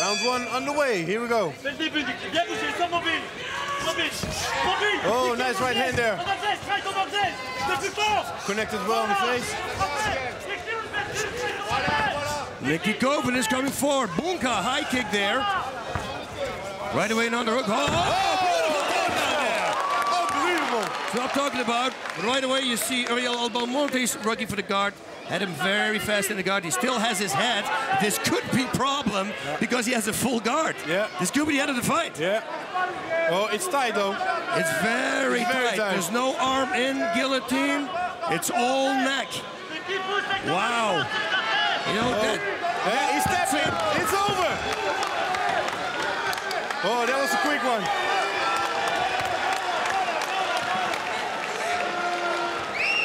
Round one underway. Here we go. Oh, nice right hand there. Connected well in the face. Nicky Covyn is coming forward. Bunka, high kick there. Right away and underhook. Oh! oh! oh. I'm talking about. Right away, you see Uriel Albamonte's rocking for the guard. Had him very fast in the guard. He still has his head. This could be problem yeah. because he has a full guard. Yeah. This could be the end of the fight. Yeah. Oh, it's tight though. It's very, it's very tight. tight. There's no arm in guillotine. It's all neck. Wow. You know oh. that. Yeah, he's stepping. It's over. Oh, that was a quick one.